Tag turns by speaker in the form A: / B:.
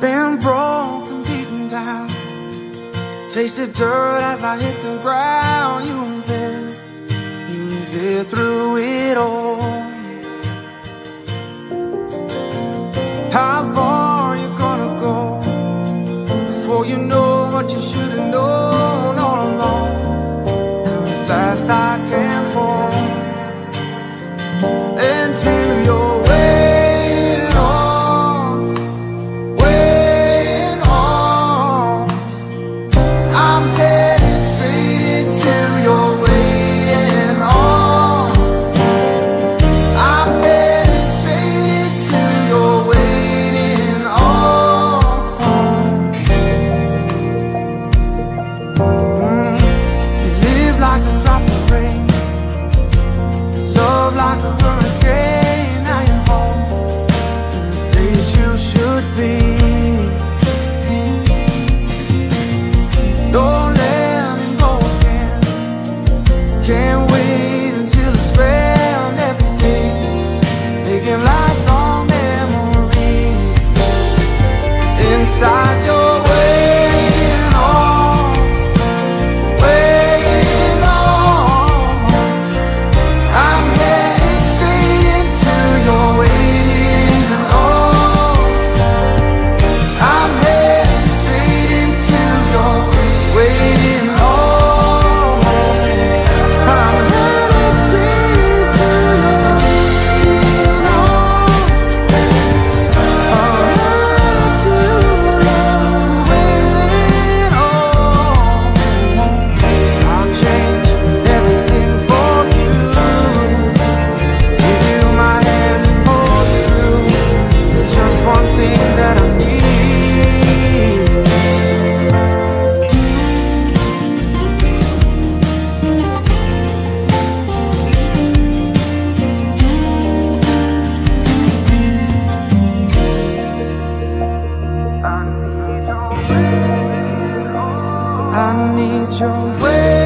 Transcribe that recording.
A: Been broken, beaten down. Tasted dirt as I hit the ground. You were there, you there through it all. I've I need your way.